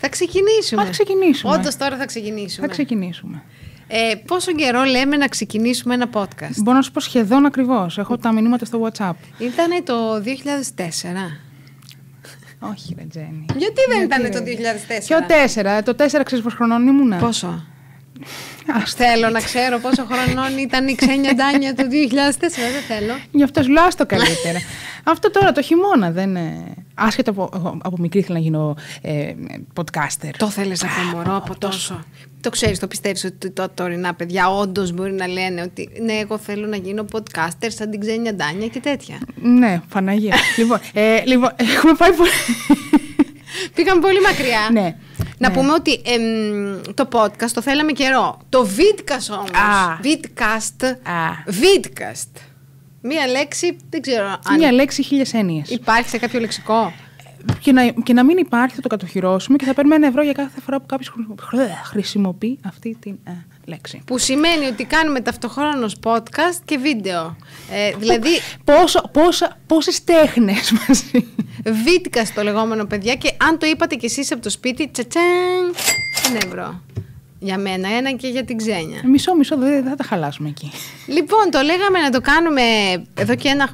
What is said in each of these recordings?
Θα ξεκινήσουμε. Θα ξεκινήσουμε. Όντως τώρα θα ξεκινήσουμε. Θα ξεκινήσουμε. Ε, πόσο καιρό λέμε να ξεκινήσουμε ένα podcast; Μπορώ να σου πω σχεδόν ακριβώς. Έχω τα μηνύματα στο WhatsApp. Ήτανε το 2004. Όχι, ρε Τζένι. Γιατί δεν ήταν ρε. το 2004. Ποιο 4, το 4 ξέρεις πόσο χρονών ήμουνα. Πόσο; Ας, Θέλω να ξέρω πόσο χρονών ήταν η ξένια Ντάνια του 2004. Δεν θέλω. Γι' αυτό σου λέω άστο καλύτερα. Αυτό τώρα το χειμώνα δεν είναι. Άσχετα από, εγώ από μικρή ήθελα να γίνω ε, podcaster. Το θέλεις από μωρό, από τόσο. Το ξέρεις, το πιστεύεις ότι τα τωρινά παιδιά όντως μπορεί να λένε ότι ναι, εγώ θέλω να γίνω podcaster σαν την ξένια Ντάνια και τέτοια. Ναι, Παναγία. λοιπόν, ε, λοιπόν, έχουμε πάει πολύ. Πήγαμε πολύ μακριά. ναι. Να ναι. πούμε ότι εμ, το podcast το θέλαμε καιρό. Το vidcast όμως. Α. Vidcast. Α. Vidcast. Μία λέξη, δεν ξέρω αν Μια λέξη, χίλιες έννοιες. υπάρχει σε κάποιο λεξικό; Και να, και να μην υπάρχει, θα το κατοχυρώσουμε και θα παίρνουμε ένα ευρώ για κάθε φορά που κάποιος χρησιμοποιεί αυτή τη ε, λέξη. Που σημαίνει ότι κάνουμε ταυτοχρόνως podcast και βίντεο. Ε, δηλαδή, Πόσο, πόσα, πόσες τέχνες μαζί. vidcast το λεγόμενο παιδιά και αν το είπατε κι εσείς από το σπίτι, τσατσάν, ένα ευρώ. Για μένα, ένα και για την ξένια. Μισό, μισό, δεν δεν θα τα χαλάσουμε εκεί. Λοιπόν, το λέγαμε να το κάνουμε εδώ και ένα...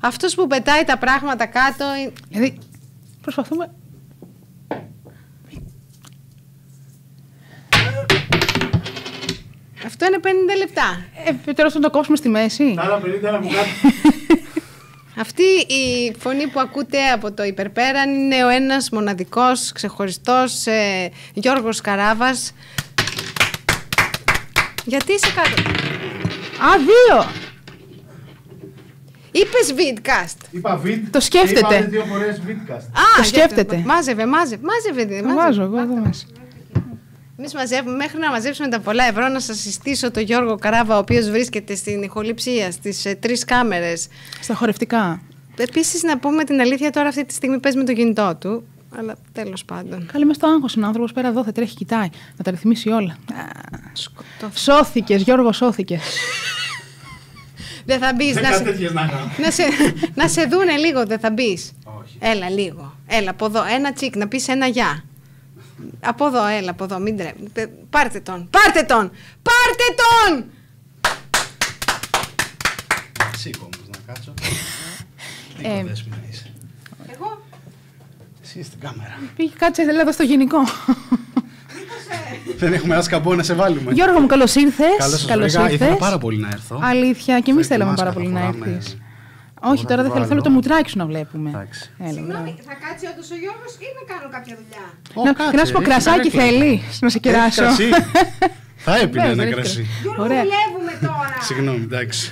Αυτός που πετάει τα πράγματα κάτω... ε, Δηλαδή, προσπαθούμε. Αυτό είναι 50 λεπτά. Ε, τώρα θα το κόψουμε στη μέση. Τα άλλα 50 να μου κάνουν. Αυτή η φωνή που ακούτε από το υπερπέραν είναι ο ένας μοναδικός, ξεχωριστός ε, Γιώργος Καράβας. Γιατί είσαι κάτω; Α, δύο! Είπες vidcast. Είπα βιτ. Το σκέφτεται. Είπα δύο φορές vidcast. Α, Το γιατί- σκέφτεται. Μάζευε, μάζευε, μάζευε. Το μάζευε. βάζω εγώ εδώ μέσα. Εμείς μαζεύουμε μέχρι να μαζέψουμε τα πολλά ευρώ να σας συστήσω τον Γιώργο Καράβα, ο οποίος βρίσκεται στην ηχοληψία στις ε, τρεις κάμερες. Στα χορευτικά. Επίσης, να πούμε την αλήθεια, τώρα αυτή τη στιγμή παίζει με το κινητό του. Αλλά τέλος πάντων. Καλή μες στο άγχος είναι ο άνθρωπος πέρα εδώ, θα τρέχει, κοιτάει. Να τα ρυθμίσει όλα. Σκοτώ. Σώθηκες, Γιώργο, σώθηκες. Δεν θα μπεις. Δεν να, κάτι σε, τέτοιες να κάνω. να, σε, να σε δούνε λίγο, δεν θα μπεις. Όχι. Έλα, λίγο. Έλα, από εδώ. Ένα τσικ, να πεις ένα γεια. Από εδώ, έλα, από εδώ. Μην τρέμει. Πάρτε τον. Πάρτε τον. Πάρτε τον! Σήκω όμως να κάτσω. Ε, Λίγο δέσμη να είσαι. Εγώ; Εσύ στην κάμερα. Πήγε κάτσε Ελλάδα στο γενικό. Δεν έχουμε ένα σκαμπό να σε βάλουμε. Γιώργο μου, καλώς ήρθες. Καλώς σας βρήκα. Ήθελα πάρα πολύ να έρθω. Αλήθεια, και εμείς Φέρει τη θέλαμε πάρα μάσκα, πολύ θα να φοράμε. έρθεις. Μπορώ Όχι, να τώρα τη δεν θέλω, θέλω βάλω. το μουτράκι σου να βλέπουμε. Εντάξει. Έλα, μπράβο. Συγγνώμη, θα κάτσει όντως ο Γιώργος ή να κάνω κάποια δουλειά; Ω, Να, κάτσε, και να σου πω, έχει κρασάκι καρέκλα. θέλει να σε Έχει κεράσω. κρασί. Θα έπινε Βεβαίως, ένα έχει κρασί. Γιώργο, Ωραία. δουλεύουμε τώρα. Συγγνώμη, εντάξει.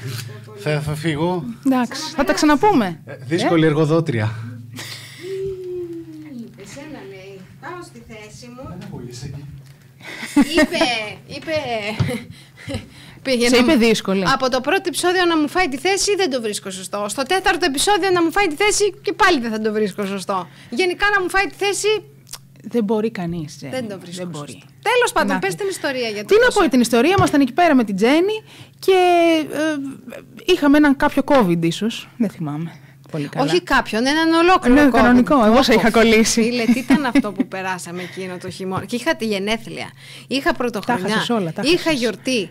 Θα, θα φύγω. Εντάξει, θα τα ξαναπούμε. Ε, Δύσκολη εργοδότρια. Εσένα λέει. Πάω στη θέση μου. Πολύ εκεί. είπε, είπε. Πήγαινε Σε είπε μου- δύσκολη. Από το πρώτο επεισόδιο να μου φάει τη θέση δεν το βρίσκω σωστό. Στο τέταρτο επεισόδιο να μου φάει τη θέση και πάλι δεν θα το βρίσκω σωστό. Γενικά να μου φάει τη θέση Δεν μπορεί κανείς. δεν το βρίσκω Δεν μπορεί. σωστό. Τέλος πάντων, Να- πες την ιστορία γιατί. Τι να πω για την ιστορία, ήμασταν εκεί πέρα με την Τζέννη και ε, είχαμε έναν κάποιο COVID ίσως. Δεν θυμάμαι. Πολύ καλά. Όχι κάποιον, έναν ολόκληρο. Ναι, COVID. κανονικό, εγώ σε Όπο, είχα κολλήσει. Φίλε, τι ήταν αυτό που περάσαμε εκείνο το χειμώνα. Και είχα τη γενέθλια. Είχα πρωτοχρονιά. χάσες όλα, τα είχα χάσες. γιορτή.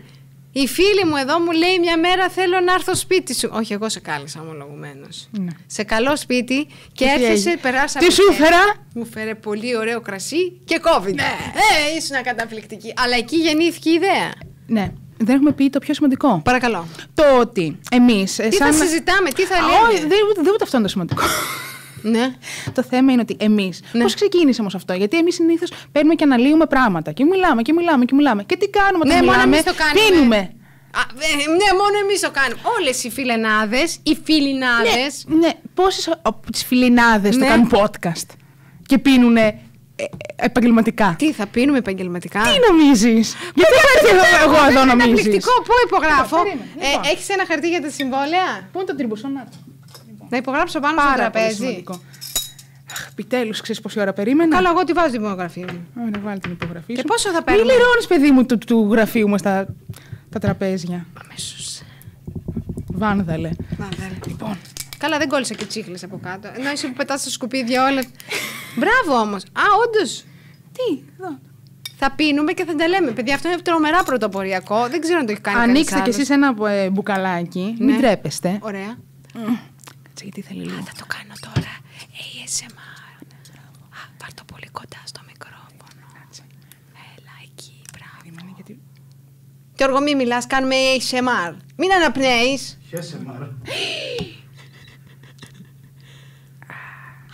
Η φίλη μου εδώ μου λέει μια μέρα θέλω να έρθω σπίτι σου. Όχι, εγώ σε κάλεσα ομολογουμένως. Ναι. Σε καλό σπίτι και τι έρχεσαι, έγινε; περάσαμε. Τι σου και- φέρα; Μου φέρε πολύ ωραίο κρασί και COVID. Ναι. Ε, ήσουν καταπληκτική. Αλλά εκεί γεννήθηκε η ιδέα. Ναι, δεν έχουμε πει το πιο σημαντικό. Παρακαλώ. Το ότι εμείς. Τι θα συζητάμε, τι θα Όχι, λέμε; δεν, ούτε, δεν ούτε αυτό είναι το σημαντικό. Ναι. το θέμα είναι ότι εμείς. Ναι. Πώς ξεκίνησε όμως αυτό, Γιατί εμείς συνήθως παίρνουμε και αναλύουμε πράγματα. Και μιλάμε και μιλάμε και μιλάμε. Και τι κάνουμε όταν Ναι, μόνο μιλάμε; εμείς το κάνουμε. Πίνουμε. Α, ε, ναι, μόνο εμείς το κάνουμε. Όλες οι φιλενάδες, οι φιλινάδες. Ναι, ναι. πόσες από τις φιλινάδες το Ναι. κάνουν podcast και πίνουν επαγγελματικά; Τι θα πίνουμε επαγγελματικά; Τι νομίζεις, Γιατί έχω έρθει εδώ, εγώ εδώ Είναι νομίζεις; καταπληκτικό. Πού υπογράφω. περίμενε, λοιπόν. ε, Έχεις ένα χαρτί για τα συμβόλαια; Πού είναι το τριμπουσονάτο. Να υπογράψω πάνω στο Πάρα πολύ τραπέζι. σημαντικό. Αχ, επιτέλους, ξέρεις πόση ώρα περίμενα; Καλά, εγώ τη βάζω την υπογραφή μου. Ωραία, βάλει την υπογραφή Και σου. πόσο θα Μην παίρνουμε; λερώνει, παιδί μου, του, του γραφείου μας τα, τα τραπέζια. Αμέσως. Βάνδαλε. Λοιπόν. Λοιπόν, Καλά, δεν κόλλησα και τσίχλες από κάτω. Ενώ εσύ που πετάς στα σκουπίδια όλα. Μπράβο όμως. Α, όντως. Τι, εδώ. Θα πίνουμε και θα τα λέμε. Παιδιά, αυτό είναι τρομερά πρωτοποριακό. Δεν ξέρω αν το έχει κάνει κανείς Ανοίξτε κι άλλος. εσείς ένα ε, μπουκαλάκι. Ναι. Μην τρέπεστε. Ωραία. Κάτσε, γιατί θέλει λίγο. Θα το κάνω τώρα. ASMR. Α, πάρ' το πολύ κοντά στο μικρόφωνο. Έλα εκεί, μπράβο. Περίμενε, γιατί- Γιώργο, μη μιλάς, κάνουμε ASMR. Μην αναπνέεις. Χαίρεσαι, Μάρα.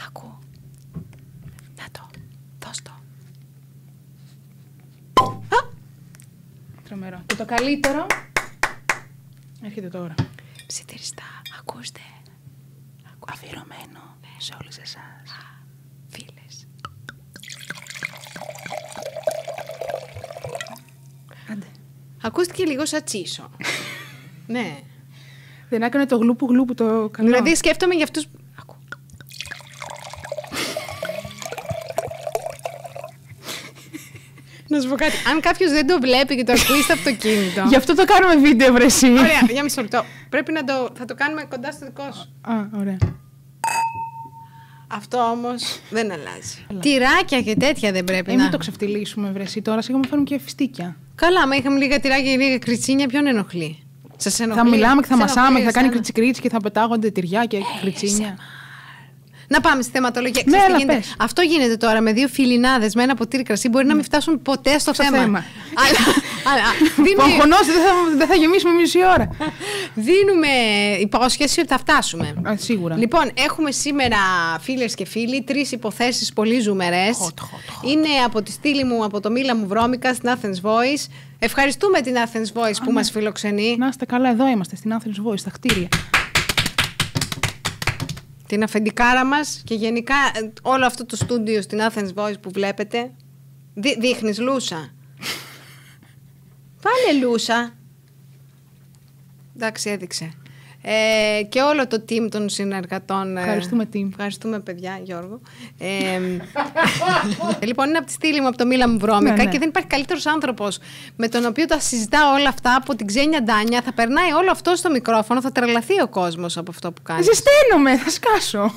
Ακού. Να το. Δώσ' το. Τρομερό. Και το καλύτερο. Έρχεται τώρα. Ψιθυριστά. Ακούστε. Αφιερωμένο σε όλες εσάς. Φίλες. Άντε. Ακούστηκε λίγο σαν τσίσο. ναι. Δεν έκανε το γλούπου γλούπου το καλό. Δηλαδή σκέφτομαι για αυτούς... Ακού. Να σου πω κάτι. Αν κάποιος δεν το βλέπει και το ακούει στο αυτοκίνητο. Γι' αυτό το κάνουμε βίντεο, βρε εσύ. Ωραία, για μισό λεπτό. Πρέπει να το. Θα το κάνουμε κοντά στο δικό σου. Α, ωραία. Αυτό όμως δεν αλλάζει. Τυράκια και τέτοια δεν πρέπει Ε, να. μην το ξεφτυλίσουμε, βρε εσύ. Τώρα σίγουρα φέρνουμε και φιστίκια. Καλά, μα είχαμε λίγα τυράκια και λίγα κριτσίνια, ποιον ενοχλεί; Σας ενοχλεί; Θα μιλάμε και θα Σε μασάμε ενοχλεί και θα κάνει εσένα; κριτσικρίτσι και θα πετάγονται τυριά και κριτσίνια. Να πάμε στη θεματολογία. Ναι, Ξέρεις τι αλλά γίνεται; πες. Αυτό γίνεται τώρα με δύο φιλινάδες με ένα ποτήρι κρασί. Μπορεί να μην φτάσουν ποτέ στο, Στο θέμα. θέμα. αλλά, αλλά δίνουμε, Παγχωνός, δεν θα, δεν θα γεμίσουμε μισή ώρα. δίνουμε υπόσχεση ότι θα φτάσουμε. Α, σίγουρα. Λοιπόν, έχουμε σήμερα φίλες και φίλοι τρεις υποθέσεις πολύ ζουμερές. Hot, hot, hot. Είναι από τη στήλη μου, από το Μίλα μου Βρώμικα στην Athens Voice. Ευχαριστούμε την Athens Voice που ναι. μας φιλοξενεί. Να είστε καλά, εδώ είμαστε στην Athens Voice, στα κτίρια. Την αφεντικάρα μας και γενικά ε, όλο αυτό το στούντιο στην Athens Voice που βλέπετε. Δεί, δείχνεις Λούσα. Πάλε Λούσα. Εντάξει, έδειξε. Ε, και όλο το team των συνεργατών. ε, Ευχαριστούμε, team. Ευχαριστούμε, παιδιά, Γιώργο. Ε, λοιπόν, είναι από τη στήλη μου, από το Μίλα μου Βρώμικα Ναι, ναι. και δεν υπάρχει καλύτερος άνθρωπος με τον οποίο τα συζητάω όλα αυτά από την ξένια Ντάνια. Θα περνάει όλο αυτό στο μικρόφωνο, θα τρελαθεί ο κόσμος από αυτό που κάνει. Ζεσταίνομαι, θα σκάσω.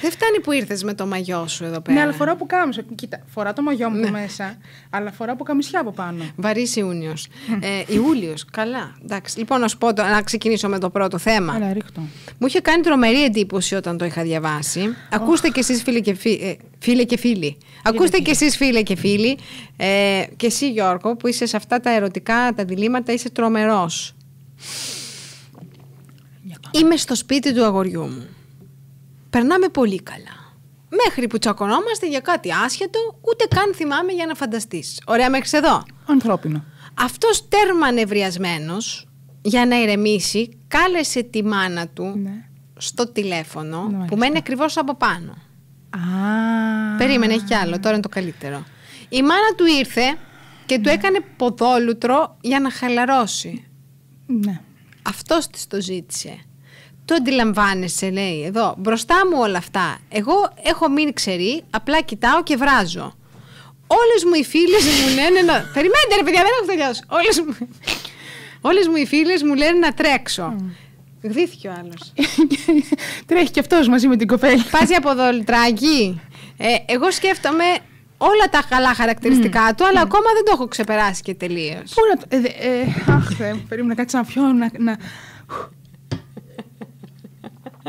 Δεν φτάνει που ήρθες με το μαγιό σου εδώ πέρα. Ναι, αλλά φοράω που κάμισο. Κοίτα, φορά το μαγιό μου Ναι. του μέσα, αλλά φοράω που καμισιά από πάνω. Βαρύς Ιούνιος. ε, Ιούλιος. Καλά. Εντάξει. Λοιπόν, να σου πω, το- να ξεκινήσω με το πρώτο θέμα. Έλα, ρίχτω. Μου είχε κάνει τρομερή εντύπωση όταν το είχα διαβάσει. Ακούστε κι εσείς φίλοι και, φι- ε, φίλε και φίλοι. Ακούστε κι εσείς φίλε και φίλοι. Ε, και εσύ Γιώργο που είσαι σε αυτά τα ερωτικά τα διλήμματα είσαι τρομερός. Για πάμε. Είμαι στο σπίτι του αγοριού μου. Περνάμε πολύ καλά. Μέχρι που τσακωνόμαστε για κάτι άσχετο, ούτε καν θυμάμαι για να φανταστείς. Ωραία μέχρι εδώ. Ανθρώπινο. Αυτός τέρμα νευριασμένος, για να ηρεμήσει, κάλεσε τη μάνα του Ναι. στο τηλέφωνο, Μάλιστα. που μένει ακριβώς από πάνω. Α. Περίμενε, έχει κι άλλο, τώρα είναι το καλύτερο. Η μάνα του ήρθε και του έκανε ποδόλουτρο για να χαλαρώσει. Ναι. Αυτός της το ζήτησε. Το αντιλαμβάνεσαι, λέει, εδώ, μπροστά μου όλα αυτά. Εγώ έχω μείνει ξερή, απλά κοιτάω και βράζω. Όλες μου οι φίλες μου λένε να... Περιμένετε ρε παιδιά, δεν έχω τελειώσει. Όλες μου... Όλες μου οι φίλες μου λένε να τρέξω. Γδύθηκε ο άλλος. Τρέχει και αυτός μαζί με την κοπέλα. Πας για ποδολτράκι. Ε, εγώ σκέφτομαι όλα τα καλά χαρακτηριστικά του, αλλά ακόμα δεν το έχω ξεπεράσει και τελείως. Πού να το. Ε, δε- ε, αχ, Θεέ μου, περίμενα κάτι να πιω. Να, να...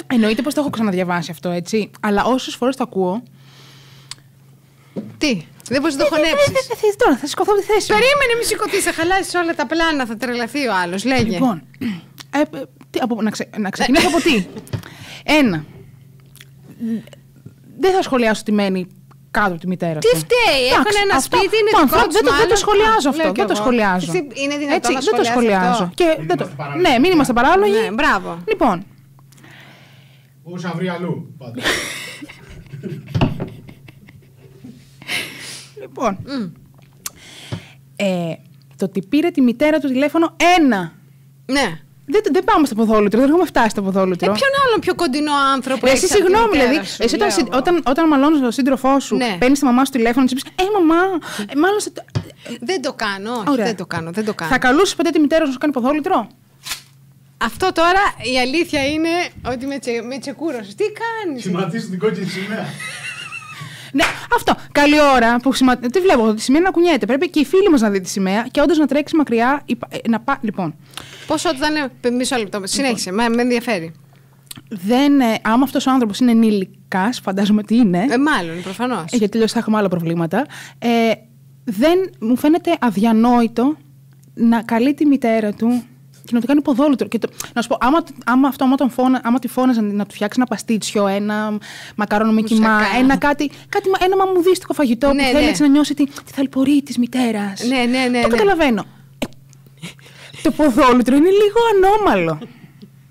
Εννοείται πως το έχω ξαναδιαβάσει αυτό, έτσι. Αλλά όσες φορές το ακούω. Τι, δεν μπορείς να το Ε, χωνέψει. ε, ε, ε, Τώρα θα σηκωθώ από τη θέση μου. Περίμενε, μη σηκωθείς, θα χαλάσεις όλα τα πλάνα, θα τρελαθεί ο άλλος. Λέγε. Λοιπόν, ε, ε, τι, από, να, ξε, να ξεκινήσω από τι. Ένα. Δεν θα σχολιάσω τι μένει κάτω από τη μητέρα Τι του. φταίει, έχουν Εντάξει, ένα αυτό- σπίτι, είναι το δικό ανθρώπου- τους δεν, το- δεν το μάλλον. σχολιάζω Α, αυτό. λέω κι Δεν το εγώ. σχολιάζω. Εσύ είναι δυνατόν Έτσι, να δεν το σχολιάσεις σχολιάζω. αυτό; Και Μην δεν το... είμαστε παράλογοι. Ναι, μην είμαστε παράλογοι. Ναι, μπράβο. Λοιπόν, Μπορούσα να βρει αλλού. Πάντα. λοιπόν. Ε, το ότι πήρε τη μητέρα του τηλέφωνο ένα. Ναι. Δεν, δεν πάμε στο ποδόλουτρο, δεν έχουμε φτάσει στο Ε, ποδόλουτρο. ποιον άλλον πιο κοντινό άνθρωπο Ρε, έχεις εσύ από τη συγγνώμη, μητέρα δηλαδή, σου, εσύ όταν, λέω συ- εγώ. όταν, όταν μαλώνεις τον σύντροφό σου, Ναι. παίρνεις τη μαμά σου τηλέφωνο και τη πει Ε, μαμά, ε, μάλλον σε... Δεν το κάνω, όχι, Ωραία. δεν το κάνω, δεν το κάνω. Θα καλούσε ποτέ τη μητέρα σου να σου κάνει ποδόλουτρο; Αυτό τώρα η αλήθεια είναι ότι με, τσε, με τσεκούρωσες. Τι κάνεις. Σχηματίσει την κόκκινη σημαία. Ναι, αυτό. Καλή ώρα που σημα... Τι βλέπω, τη σημαία να κουνιέται. Πρέπει και οι φίλοι μας να δει τη σημαία και όντως να τρέξει μακριά. η πα- ε, Να πά... Λοιπόν, Πόσο ήταν. Μισό λεπτό. Συνέχισε. Με, με ενδιαφέρει. δεν, ε, άμα αυτός ο άνθρωπος είναι ενήλικας, φαντάζομαι ότι είναι. Ε, μάλλον, προφανώς. Ε, γιατί τελείω θα έχουμε άλλα προβλήματα. Ε, δεν μου φαίνεται αδιανόητο να καλεί τη μητέρα του και να το κάνει ποδόλουτρο. Και το, να σου πω, άμα, άμα, αυτό, άμα, τον φώνα, άμα τη φώναζαν να του φτιάξει ένα παστίτσιο, ένα μακαρόνο με κοιμά, Μουσακά. ένα κάτι, κάτι, μα- ένα μαμουδίστικο φαγητό Ναι, που θέλει ναι. έτσι να νιώσει τη, τη θαλπορή της μητέρας. Ναι, ναι, ναι, Το ναι. καταλαβαίνω. Ε, το ποδόλουτρο είναι λίγο ανώμαλο.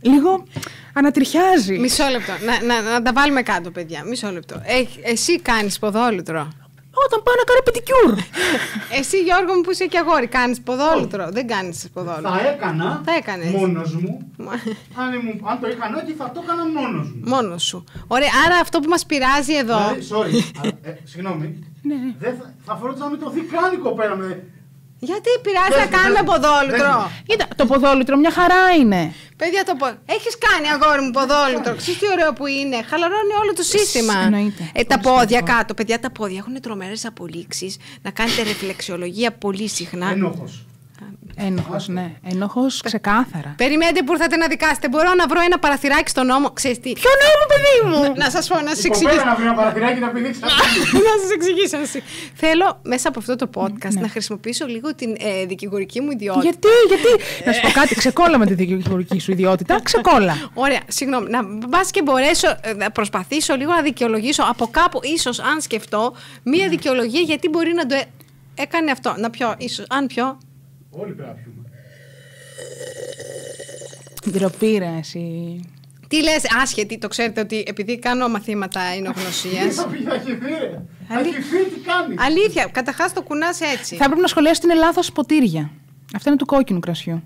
λίγο ανατριχιάζει. Μισό λεπτό. Να, να, να τα βάλουμε κάτω, παιδιά. Μισό λεπτό. Ε, εσύ κάνεις ποδόλουτρο. Όταν πάω να κάνω πεντικιούρ. Εσύ, Γιώργο μου, που είσαι και αγόρι, κάνεις ποδόλουτρο. Δεν κάνεις ποδόλουτρο. Θα έκανα Θα έκανες. μόνος μου. αν, ήμουν- αν το είχα νόητη θα το έκανα μόνος μου. Μόνος σου. Ωραία, άρα αυτό που μας πειράζει εδώ. Δηλαδή, sorry, α, ε, συγγνώμη. Ναι, ναι. Δεν θα, θα φρόντιζα να μην το δει καν η κοπέλα με. Γιατί πειράζει να Δες μου, κάνουμε δες μου. ποδόλουτρο. Δες μου. Κοίτα, το ποδόλουτρο μια χαρά είναι. Παιδιά, το πω. Έχεις κάνει αγόρι μου ποδόλουτρο. Ξέρεις τι ωραίο που είναι; Χαλαρώνει όλο το σύστημα. εννοείται. Ε, τα Πολύ πόδια σημαντικό. κάτω. Παιδιά, τα πόδια έχουν τρομερές απολύξεις. Να κάνετε ρεφλεξιολογία πολύ συχνά. Ένοχος. Ένοχος, ναι. Ένοχος ξεκάθαρα. Περιμένετε που ήρθατε να δικάσετε. Μπορώ να βρω ένα παραθυράκι στον νόμο. Ξέρεις τι; Ποιο νόμο, παιδί μου! Να σας πω, να σας Η κοπέλα εξηγήσω. να βρει ένα παραθυράκι να πηδήξει από εκεί. να σας εξηγήσω. να σας- Θέλω μέσα από αυτό το podcast Ναι. να χρησιμοποιήσω λίγο την ε, δικηγορική μου ιδιότητα. Γιατί, γιατί; να σου πω κάτι, ξεκόλα με τη δικηγορική σου ιδιότητα. Ξεκόλα. Ωραία, συγγνώμη. Να μπας και μπορέσω ε, να προσπαθήσω λίγο να δικαιολογήσω από κάπου, ίσως αν σκεφτώ, μία δικαιολογία γιατί μπορεί να το ε- έκανε αυτό. Να πιω, ίσως. Αν πιω. Όλοι πρέπει να πιούμε. Ντροπή, ρε, εσύ. Τι λες, άσχετη, το ξέρετε ότι επειδή κάνω μαθήματα εινογνωσία. Θα πει, θα έχει φύγει, ρε. Θα Αλή- έχει φύγει, τι κάνεις; Αλήθεια, καταρχάς το κουνάς έτσι. Θα έπρεπε να σχολιάσει ότι είναι λάθος ποτήρια. Αυτά είναι του κόκκινου κρασιού.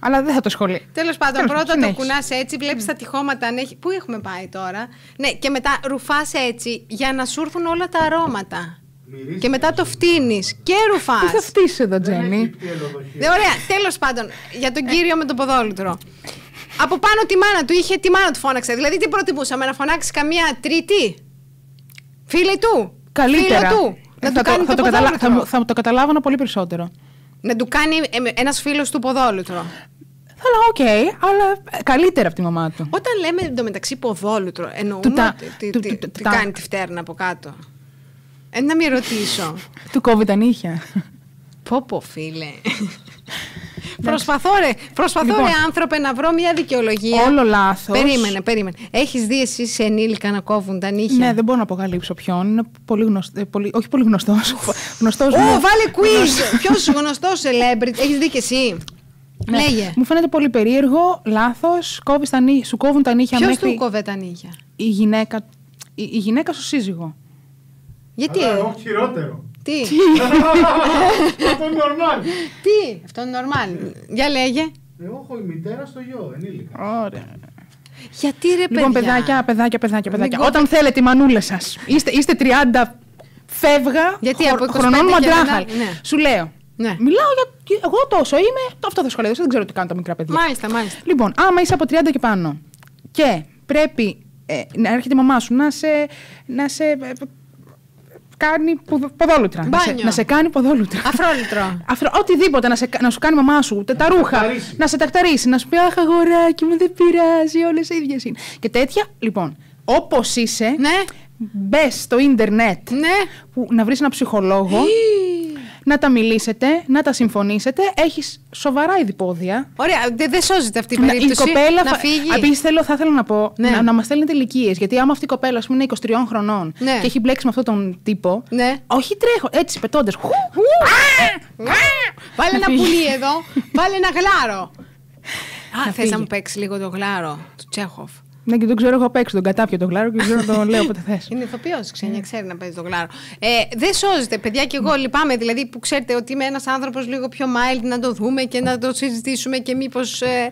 Αλλά δεν θα το σχολιάσει. Τέλος πάντων, Τέλος, πρώτα το συνέχισε. κουνάς έτσι, βλέπεις τα τυχώματα αν έχει. Πού έχουμε πάει τώρα; Ναι, και μετά ρουφάς έτσι για να σου έρθουν όλα τα αρώματα. Μυρίζεις. Και μετά το φτύνεις και ρουφάς. Τι θα φτύσεις εδώ, Δεν έχει Τζένι; λεπτή ελοδοχεία. Ναι, ωραία. Τέλος πάντων, για τον κύριο με το ποδόλουτρο. Από πάνω τη μάνα του είχε τη μάνα του φώναξε. Δηλαδή, τι προτιμούσαμε, να φωνάξει καμία τρίτη; Φίλη του. Καλύτερα. Φίλο του. Να Ε, του θα, κάνει το, θα, το, το καταλα- ποδόλουτρο. θα, μου- θα το καταλάβανα πολύ περισσότερο. Να του κάνει ένας φίλος του ποδόλουτρο. Θα λέω, οκ, αλλά ε, καλύτερα από τη μαμά του. Όταν λέμε εντωμεταξύ ποδόλουτρο, εννοούμε Του τα- ότι τι, του- τι- του- τι τα- κάνει τη φτέρνα από κάτω. Ε, να μην ρωτήσω. Του κόβει τα νύχια. Πω πω φίλε. προσπαθώ ρε, προσπαθώ Λοιπόν. ρε άνθρωπε να βρω μια δικαιολογία. Όλο λάθος. Περίμενε, περίμενε. Έχεις δει εσύ σε ενήλικα να κόβουν τα νύχια; Ναι, δεν μπορώ να αποκαλύψω ποιον. Είναι πολύ γνωστό. Πολύ, όχι πολύ γνωστός. γνωστός Ω, βάλε quiz! Ποιος γνωστός celebrity; Έχεις δει και εσύ; Λέγε. Ναι. Μου φαίνεται πολύ περίεργο, λάθος. Σου κόβουν τα νύχια Ποιος μέχρι. του κόβε τα νύχια; η, γυναίκα, η, η γυναίκα σου σύζυγο. Γιατί; Αλλά όχι χειρότερο. Τι; Αυτό είναι normal. Τι; Αυτό είναι normal. Για λέγε. Εγώ έχω η μητέρα στο γιο, ενήλικα. Ωραία. Γιατί ρε παιδιά; Λοιπόν, παιδάκια, παιδάκια, παιδάκια. Μην παιδάκια. κόβε- Όταν θέλετε, η μανούλα σας. Είστε, είστε 30 φεύγα Γιατί χρο- από 25 χρονών και μαντράχαλ. μετά, ναι. Σου λέω. Ναι. Μιλάω για. Εγώ τόσο είμαι. Αυτό θα σχολιάσω. Δεν ξέρω τι κάνουν τα μικρά παιδιά. Μάλιστα, μάλιστα. Λοιπόν, άμα είσαι από 30 και πάνω και πρέπει ε, να έρχεται η μαμά σου να σε, να σε ε, κάνει ποδο- ποδόλουτρα. Να σε, Μπάνιο. να σε κάνει ποδόλουτρα. Αφρόλυτρο. Αφρο, οτιδήποτε να, σε, να σου κάνει η μαμά σου, τε- τα σε ρούχα, τακταρίσει. να σε τακταρίσει, να σου πει Αχ, αγοράκι μου, δεν πειράζει, όλες οι ίδιες είναι. Και τέτοια, λοιπόν, όπως είσαι, Ναι. μπες στο ίντερνετ Ναι. που, να βρεις ένα ψυχολόγο, να τα μιλήσετε, να τα συμφωνήσετε. Έχεις σοβαρά ειδipόδια. Ωραία, δεν δεν σώζεται αυτή η Να- περίπτωση. η κοπέλα. να θα- φύγει. Επίσης θέλω, θα ήθελα να πω Ναι. να, να μας στέλνετε ηλικίες. Γιατί άμα αυτή η κοπέλα, ας πούμε, είναι 23 χρονών Ναι. και έχει μπλέξει με αυτόν τον τύπο. Ναι. Όχι τρέχω, έτσι πετώντας. Βάλε ένα φύγει. πουλί εδώ. Βάλε ένα γλάρο. Α, Να θε φύγει. να μου παίξεις λίγο το γλάρο του Τσέχοφ. Ναι, και δεν ξέρω εγώ απ' έξω τον κατάπιο τον κλάρο και δεν ξέρω να τον λέω όποτε θες. Είναι ηθοποιός, ξένια, ξέρει να παίζει το γλάρο. Ε, δεν σώζεται, παιδιά, και εγώ λυπάμαι. Δηλαδή, που ξέρετε ότι είμαι ένας άνθρωπος λίγο πιο mild να το δούμε και να το συζητήσουμε και μήπως ε,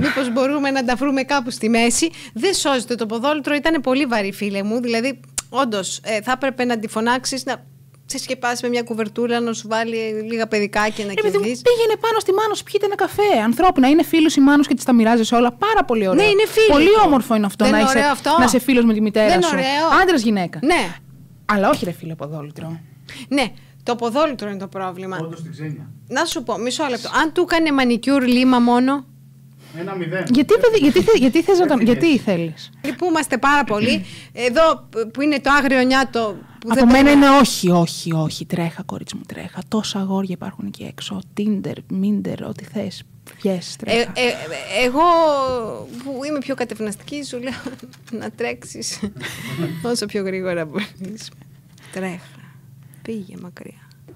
μήπως μπορούμε να τα βρούμε κάπου στη μέση. Δεν σώζεται το ποδόλουτρο, ήταν πολύ βαρύ, φίλε μου. Δηλαδή, όντως, ε, θα έπρεπε να τη φωνάξεις να ξεσκεπάσει με μια κουβερτούλα να σου βάλει λίγα παιδικάκια να Ρε παιδί μου, κερδίσεις. πήγαινε πάνω στη Μάνος, πιείτε ένα καφέ. Ανθρώπινα, είναι φίλος η Μάνος και της τα μοιράζεσαι όλα. Πάρα πολύ ωραίο. Ναι, είναι φίλοι. Πολύ όμορφο είναι αυτό Δεν να είναι είσαι, ωραίο αυτό; να είσαι φίλος με τη μητέρα Δεν είναι σου. ωραίο; Άντρας γυναίκα. Ναι, Αλλά όχι, ρε φίλε, ποδόλητρο. ναι. Το ποδόλιτρο είναι το πρόβλημα. Όντως την ξένια. Να σου πω, μισό λεπτό. Αν του έκανε μανικιούρ λίμα μόνο, Ένα μηδέν. Γιατί, παιδί, γιατί, θε- γιατί, θες να τον, γιατί θέλεις; λυπούμαστε πάρα πολύ. Εδώ που είναι το άγριο νιάτο που Από δεν μένα πρέπει- είναι όχι, όχι, όχι. Τρέχα, κορίτσι μου, τρέχα. Τόσα αγόρια υπάρχουν εκεί έξω. Τίντερ, μίντερ, ό,τι θες. Πιες, Ε, τρέχα. ε, ε, εγώ που είμαι πιο κατευναστική σου λέω να τρέξεις όσο πιο γρήγορα μπορείς. Τρέχα. Πήγε μακριά.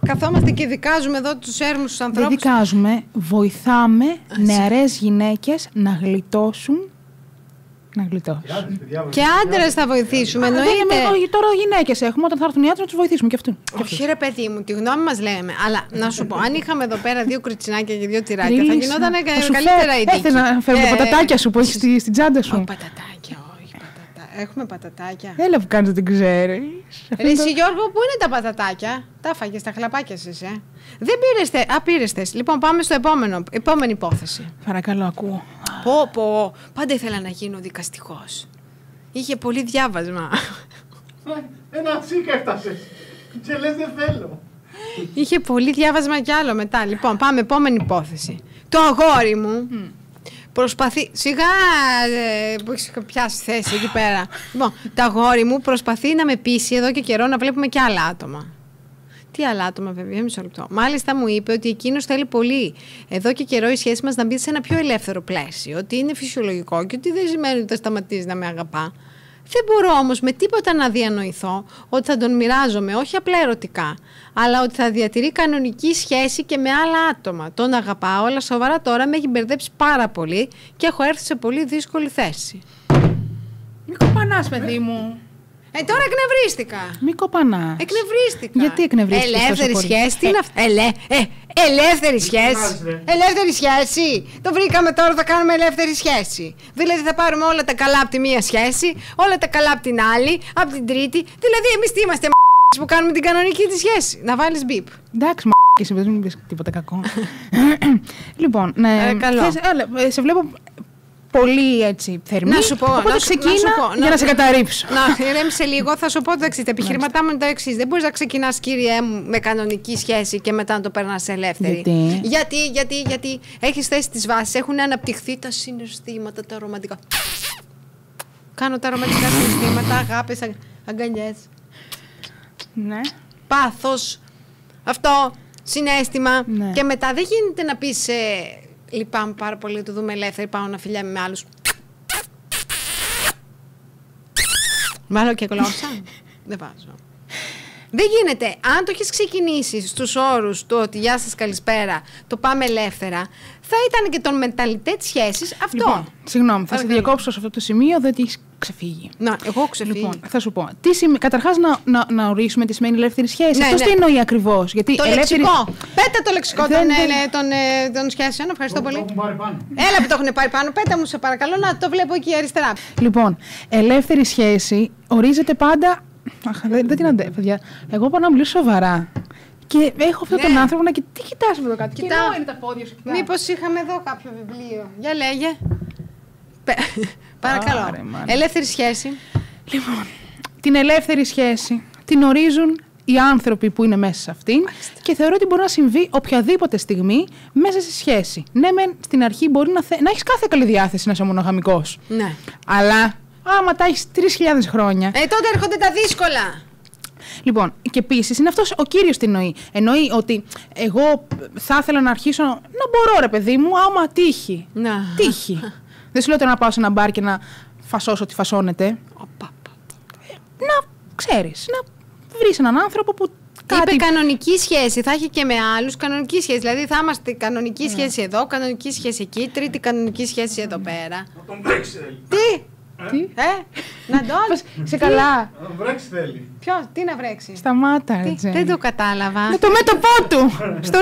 Καθόμαστε και δικάζουμε εδώ τους έρμους τους Δεν ανθρώπους. δικάζουμε, βοηθάμε νεαρές γυναίκες να γλιτώσουν. Να γλιτώσουν. Άντε, παιδιά, Και άντρες θα βοηθήσουμε, Α, δεν λέμε, εννοείται. όχι, τώρα γυναίκες έχουμε. Όταν θα έρθουν οι άντρες να τους βοηθήσουμε και αυτούς. Όχι, ρε παιδί μου, τη γνώμη μας λέμε. Αλλά να σου πω, αν είχαμε εδώ πέρα δύο κριτσινάκια και δύο τυράκια, θα Ρίλης, γινόταν θα σου καλύτερα φέρω- η δίκη. Έθελα να φέρω τα Ε, πατατάκια σου που έχεις στη, στην τσάντα σου. Ω, πατατάκια, όχι πατατάκια. Έχουμε πατατάκια. Έλα που κάνεις, δεν την ξέρεις. Ρε εσύ Γιώργο, πού είναι τα πατατάκια; Τα φάγες τα χλαπάκια σας, ε. Δεν πήρες τε. Α, πήρες τες. Λοιπόν, πάμε στο επόμενο. Επόμενη υπόθεση. Παρακαλώ, ακούω. Πω, πω. Πάντα ήθελα να γίνω δικαστικός. Είχε πολύ διάβασμα. Ένα τσίκα έφτασες. Και λες δεν θέλω. Είχε πολύ διάβασμα κι άλλο μετά. Λοιπόν, πάμε επόμενη υπόθεση. Το αγόρι μου προσπαθεί. Σιγά ε, που έχεις πιάσει θέση εκεί πέρα. Λοιπόν, το αγόρι μου προσπαθεί να με πείσει εδώ και καιρό να βλέπουμε και άλλα άτομα. Τι άλλα άτομα, βέβαια, μισό λεπτό. Μάλιστα μου είπε ότι εκείνος θέλει πολύ εδώ και καιρό η σχέση μας να μπει σε ένα πιο ελεύθερο πλαίσιο. Ότι είναι φυσιολογικό και ότι δεν σημαίνει ότι θα σταματήσει να με αγαπά. Δεν μπορώ όμως με τίποτα να διανοηθώ ότι θα τον μοιράζομαι όχι απλά ερωτικά, αλλά ότι θα διατηρεί κανονική σχέση και με άλλα άτομα. Τον αγαπάω, αλλά σοβαρά τώρα με έχει μπερδέψει πάρα πολύ και έχω έρθει σε πολύ δύσκολη θέση. Μη κοπανάς, παιδί μου. Ε, τώρα εκνευρίστηκα. Μη κοπανάς. Εκνευρίστηκα. Γιατί εκνευρίστηκες Ελεύθερη τόσο πολύ; σχέση, τι είναι αυτό. Ελε, ε, ελεύθερη σχέση. φωνάζεις, ρε. Ελεύθερη σχέση. Το βρήκαμε τώρα, θα κάνουμε ελεύθερη σχέση. Δηλαδή θα πάρουμε όλα τα καλά από τη μία σχέση, όλα τα καλά από την άλλη, από την τρίτη. Δηλαδή εμείς τι είμαστε μ***s που κάνουμε την κανονική της σχέση. Να βάλεις μπίπ. Εντάξει, μα και εσύ δεν μου πεις τίποτα κακό. λοιπόν, ναι. Παρακαλώ. θες- έλα, ε, σε βλέπω πολύ έτσι θερμή. Να σου πω, Οπότε να σου- να ξεκίνα σου πω, για να- να σε καταρρύψω. Να ηρέμησε λίγο, θα σου πω το εξή. Τα επιχειρηματά μου είναι το εξής. Δεν μπορείς να ξεκινάς, κύριε μου, με κανονική σχέση και μετά να το περνάς ελεύθερη. Γιατί; γιατί, γιατί, γιατί έχεις θέσει τις βάσεις, έχουν αναπτυχθεί τα συναισθήματα, τα ρομαντικά. Κάνω τα ρομαντικά συναισθήματα, αγάπη, αγκαλιές. ναι. Πάθος. Αυτό. Συνέστημα. Ναι. Και μετά δεν γίνεται να πεις. Ε, Λυπάμαι πάρα πολύ, το δούμε ελεύθερη. Πάω να φιλιάμαι με άλλους. Βάλω και γλώσσα. Δεν βάζω. Δεν γίνεται. Αν το έχεις ξεκινήσει στους όρους του ότι γεια σας, καλησπέρα, το πάμε ελεύθερα, θα ήταν και τον μεταλλιτέ τη σχέσης αυτό. Λοιπόν, συγγνώμη, θα σε Παρακαλώ. διακόψω σε αυτό το σημείο, διότι έχει ξεφύγει. Να, εγώ έχω ξεφύγει. Λοιπόν, θα σου πω. Τι σημαίνει, καταρχάς να, να, να ορίσουμε τι σημαίνει ελεύθερη σχέση. Ναι, Αυτό ναι. τι εννοεί ακριβώς; Γιατί το ελεύθερη... λεξικό. Πέτα το λεξικό Δεν- των, δεν- ε, των, ε, των σχέσεων. Ευχαριστώ Το πολύ. έχουν πάρει πάνω. Έλα που το έχουν πάρει πάνω. Πέτα μου, σε παρακαλώ, να το βλέπω εκεί αριστερά. Λοιπόν, ελεύθερη σχέση ορίζεται πάντα. Αχ, δεν, δεν την αντέχω, παιδιά. Εγώ πάω να μιλήσω σοβαρά. Και έχω αυτόν Ναι. τον άνθρωπο να. Και τι κοιτάς εδώ κάτω; Κοιτάω. Κενό είναι τα πόδια σου. κοιτάς. Μήπως είχαμε εδώ κάποιο βιβλίο. Για λέγε. Πε- Παρακαλώ. Άρε, μάνα. Ελεύθερη σχέση. Λοιπόν, την ελεύθερη σχέση την ορίζουν οι άνθρωποι που είναι μέσα σε αυτήν και θεωρώ ότι μπορεί να συμβεί οποιαδήποτε στιγμή μέσα στη σχέση. Ναι, μεν στην αρχή μπορεί να, θε... να έχεις κάθε καλή διάθεση να είσαι μονογαμικός. Ναι. Αλλά άμα τα έχεις 3.000 χρόνια. Ε, τότε έρχονται τα δύσκολα. Λοιπόν, και επίσης είναι αυτός ο κύριος τι εννοεί. Εννοεί ότι εγώ θα ήθελα να αρχίσω να μπορώ, ρε παιδί μου, άμα τύχει. Να. Τύχει. Δεν σου λέω τώρα να πάω σε ένα μπαρ και να φασώσω ό,τι φασώνεται. Οπα, πα. Να ξέρεις, να βρεις έναν άνθρωπο που κάτι. Είπε κανονική σχέση. Θα έχει και με άλλους κανονική σχέση. Δηλαδή θα είμαστε Ναι. κανονική σχέση εδώ, κανονική σχέση εκεί, τρίτη κανονική σχέση εδώ πέρα. Να τον βρέξει θέλει. Τι! Τι; Ε, να τον. Πώς, σε καλά; Να τον βρέξει θέλει. Ποιος, τι να βρέξει; Σταμάτα, ρε Τι, Τζένι. δεν το κατάλαβα. Με το μέτωπό του! στο,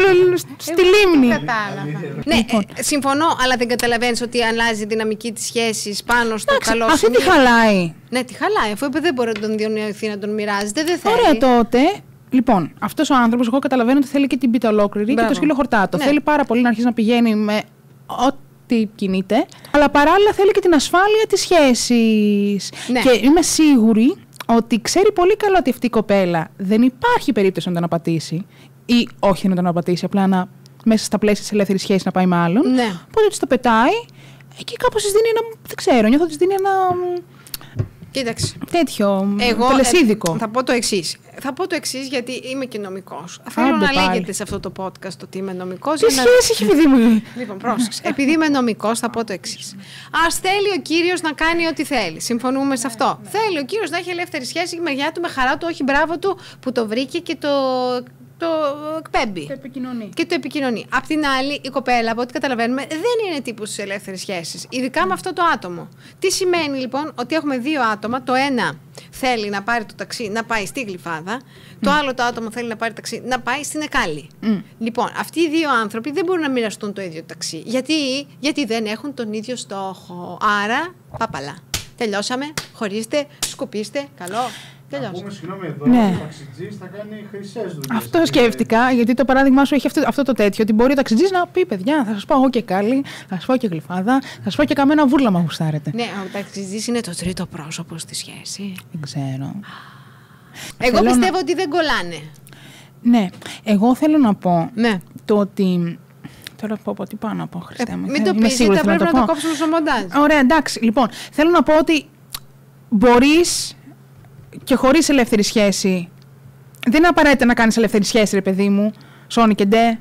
στη Εγώ λίμνη. Δεν κατάλαβα. Αλήθεια. Ναι, Λοιπόν. ε, συμφωνώ, αλλά δεν καταλαβαίνεις ότι αλλάζει η δυναμική της σχέσης πάνω στο Εντάξει, καλό αυτή τη σημείο. χαλάει. Ναι, τη χαλάει. Αφού είπε δεν μπορεί να τον διανοηθεί να τον μοιράζεται, δεν θέλει. Ωραία τότε. Λοιπόν, αυτός ο άνθρωπος, εγώ καταλαβαίνω ότι θέλει και την πίτα ολόκληρη και Μπράβο. το σκύλο χορτάτο. Ναι. Θέλει πάρα πολύ να αρχίσει να πηγαίνει με ό,τι κινείται, αλλά παράλληλα θέλει και την ασφάλεια της σχέσης. Ναι. Και είμαι σίγουρη ότι ξέρει πολύ καλά ότι αυτή η κοπέλα δεν υπάρχει περίπτωση να τον απατήσει ή όχι να τον απατήσει, απλά να μέσα στα πλαίσια της ελεύθερης σχέσης να πάει με άλλον. Ναι. Οπότε της το πετάει και κάπως της δίνει ένα. Δεν ξέρω, νιώθω ότι της δίνει ένα μ, Κοίταξε. τέτοιο Εγώ τελεσίδικο. ε, θα πω το εξής. Θα πω το εξής γιατί είμαι και νομικός. Θέλω Άντε να πάλι. λέγεται σε αυτό το podcast ότι είμαι νομικός. Τι σχέση έχει, παιδί μου; Λοιπόν, πρόσεξε. Επειδή είμαι νομικός, θα πω το εξής. Α θέλει ο κύριος να κάνει ό,τι θέλει. Συμφωνούμε σε αυτό. Θέλει ο κύριος να έχει ελεύθερη σχέση με γεια του, με χαρά του, όχι μπράβο του που το βρήκε και το, το εκπέμπει. επικοινωνεί. Και το επικοινωνεί. Απ' την άλλη, η κοπέλα, από ό,τι καταλαβαίνουμε, δεν είναι τύπους στι ελεύθερε σχέσει. Ειδικά με αυτό το άτομο. Τι σημαίνει λοιπόν ότι έχουμε δύο άτομα. Το ένα θέλει να πάρει το ταξί να πάει στη Γλυφάδα. Το άλλο το άτομο θέλει να πάρει ταξί να πάει στην Εκάλη. Λοιπόν, αυτοί οι δύο άνθρωποι δεν μπορούν να μοιραστούν το ίδιο ταξί. Γιατί, Γιατί δεν έχουν τον ίδιο στόχο. Άρα, παπαλά. Τελειώσαμε. Χωρίστε, σκουπίστε. Καλό. Να πούμε, Τελειώσαμε. συγγνώμη εδώ, Ναι. ο ταξιτζής θα κάνει χρυσές δουλειές. Αυτό σκέφτηκα, γιατί το παράδειγμα σου έχει αυτό, αυτό το τέτοιο. Ότι μπορεί ο ταξιτζής να πει: Παιδιά, θα σας πω εγώ και κάλλη, θα σας πω και γλυφάδα, θα σας πω και καμένα βούρλα, μα γουστάρετε. Ναι, ο ταξιτζής είναι το τρίτο πρόσωπο στη σχέση. Δεν ξέρω. Εγώ Θέλω να- πιστεύω ότι δεν κολλάνε. Ναι, εγώ θέλω να πω Ναι. το ότι. Τώρα πω, πω τι πάω να πω, Χριστέ μου. Ε, μην το Είμαι πεις, σίγουρη θα ότι πρέπει να το πω. κόψουμε στο μοντάζ. Ωραία, εντάξει. Λοιπόν, θέλω να πω ότι μπορείς και χωρίς ελεύθερη σχέση. Δεν είναι απαραίτητα να κάνεις ελεύθερη σχέση, ρε παιδί μου, Σόνι και Ντε.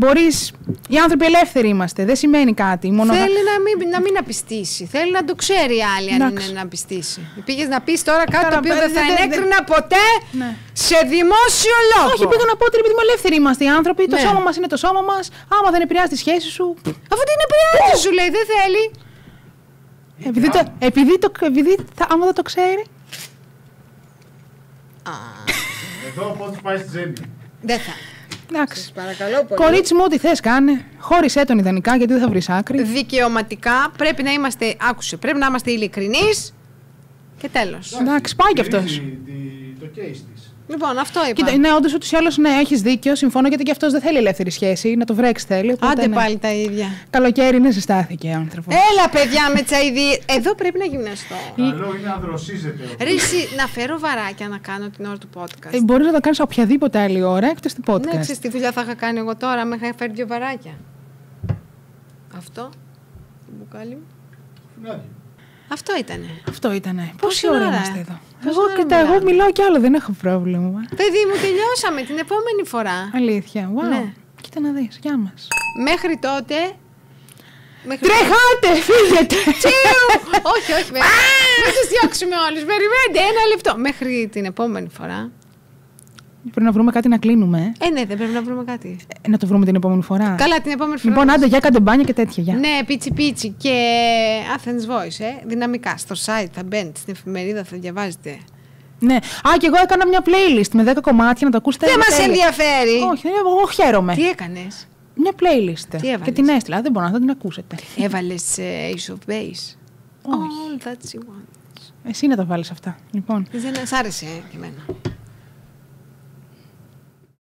Μπορείς. Οι άνθρωποι ελεύθεροι είμαστε. Δεν σημαίνει κάτι. Μόνο Θέλει να μην, να μην απιστήσει. Θέλει να το ξέρει η άλλη αν Εντάξει. είναι να απιστήσει. Πήγες να πεις τώρα κάτι Τώρα, το οποίο δεν δεν- θα δεν- ενέκρινα ποτέ Ναι. σε δημόσιο λόγο. Όχι, πήγα να πω ότι ρε παιδί μου ελεύθεροι είμαστε οι άνθρωποι. Το Ναι. σώμα μας είναι το σώμα μας. Άμα δεν επηρεάζει τη σχέση σου. Αφού την επηρεάζει σου λέει, δεν θέλει. Επειδή, το, επειδή, το, επειδή θα, άμα δεν το ξέρει. Εδώ πότε πάει στη Τζέννη. Δεν θα. Εντάξει. Παρακαλώ πολύ. Κορίτσι μου, ό,τι θες, κάνε. Χώρισέ τον ιδανικά, γιατί δεν θα βρεις άκρη. Δικαιωματικά πρέπει να είμαστε, άκουσε, πρέπει να είμαστε ειλικρινείς και τέλος. Εντάξει, πάει κι αυτός. Στηρίζει τη- Το case της. Λοιπόν, αυτό είπα. Κοίτα, ναι, όντως ούτως ή άλλως ναι, έχεις δίκιο. Συμφωνώ γιατί και αυτός δεν θέλει ελεύθερη σχέση. Να το βρέξει θέλει. Οπότε, Άντε ναι. πάλι τα ίδια. Καλοκαίρι είναι ζεστάθηκε ο άνθρωπο. Έλα, παιδιά, με τσαϊδί. Εδώ πρέπει να γυμναστώ. Καλό είναι να δροσίζεται. ο- Ρε, εσύ, να φέρω βαράκια να κάνω την ώρα του podcast. Ε, Μπορείς να το κάνεις οποιαδήποτε άλλη ώρα εκτός του podcast. Ναι, ξέρεις τι δουλειά θα είχα κάνει εγώ τώρα, με είχα φέρει δύο βαράκια. Αυτό, το μπουκάλι μου. Φινάδι. Αυτό ήτανε. Αυτό ήτανε. Πόση Πόση ώρα ώρα, είμαστε ε; εδώ; Πόση Εγώ, ώρα κοίτα, εγώ μιλάμε; μιλάω κι άλλο, δεν έχω πρόβλημα. Παιδί μου, τελειώσαμε την επόμενη φορά. Αλήθεια. Wow. Ναι. Κοίτα να δεις. Γεια μας. Μέχρι τότε. Μέχρι Τρεχάτε, φύγετε! Τσιου! όχι, όχι. Με... Μην τους διώξουμε όλους. Περιμένετε ένα λεπτό. Μέχρι την επόμενη φορά. Πρέπει να βρούμε κάτι να κλείνουμε. ε. Ε, ναι, δεν πρέπει να βρούμε κάτι. Ε, να το βρούμε την επόμενη φορά. Καλά, την επόμενη φορά. Λοιπόν, άντε, για κάντε μπάνια και τέτοια. Γεια. Ναι, πίτσι πίτσι και Athens Voice, ε. Δυναμικά. Στο site θα μπαίνετε, στην εφημερίδα θα διαβάζετε. Ναι. Α, και εγώ έκανα μια playlist με 10 κομμάτια να το ακούσετε. Δεν μας τέλεια. ενδιαφέρει. Όχι, δεν- εγώ χαίρομαι. Τι έκανες; Μια playlist. Τι έβαλες; και την έστειλα. Δεν μπορώ να θα την ακούσετε. Έβαλες Ace of Base. Όχι. All that she wants. Εσύ να τα βάλεις αυτά. Λοιπόν. Δεν σ' άρεσε ε, και εμένα.